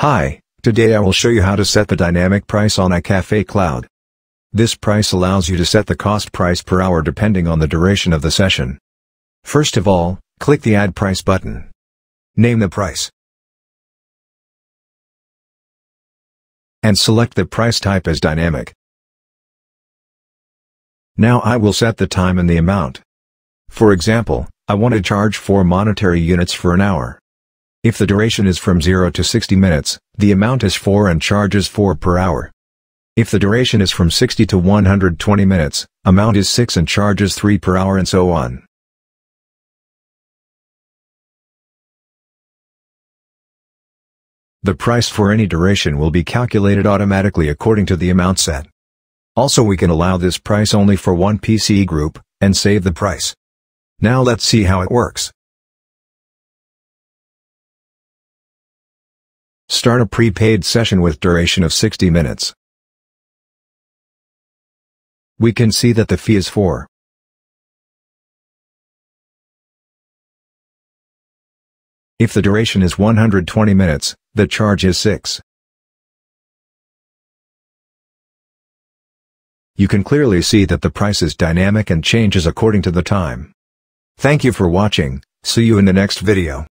Hi, today I will show you how to set the dynamic price on iCafe Cloud. This price allows you to set the cost price per hour depending on the duration of the session. First of all, click the Add Price button. Name the price. And select the price type as dynamic. Now I will set the time and the amount. For example, I want to charge 4 monetary units for an hour. If the duration is from 0 to 60 minutes, the amount is 4 and charges 4 per hour. If the duration is from 60 to 120 minutes, amount is 6 and charges 3 per hour and so on. The price for any duration will be calculated automatically according to the amount set. Also we can allow this price only for one PC group, and save the price. Now let's see how it works. Start a prepaid session with duration of 60 minutes. We can see that the fee is 4. If the duration is 120 minutes, the charge is 6. You can clearly see that the price is dynamic and changes according to the time. Thank you for watching, see you in the next video.